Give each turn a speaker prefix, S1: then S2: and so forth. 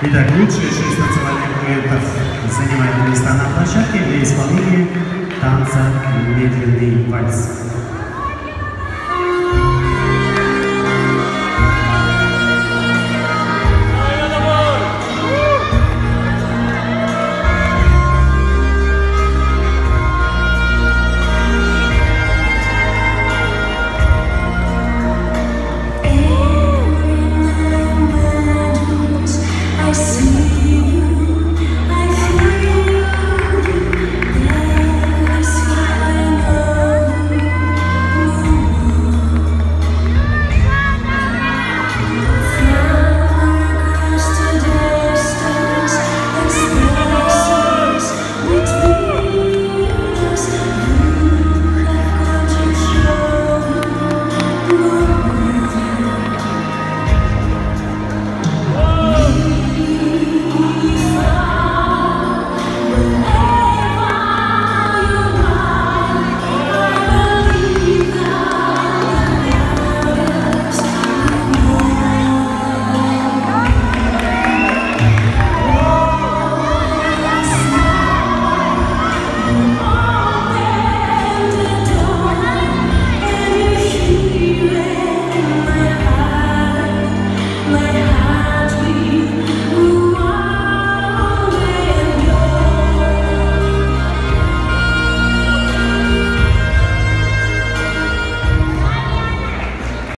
S1: Итак, лучшие шесть национальных дуэтов занимают места на площадке для исполнения танца «Медленный вальс».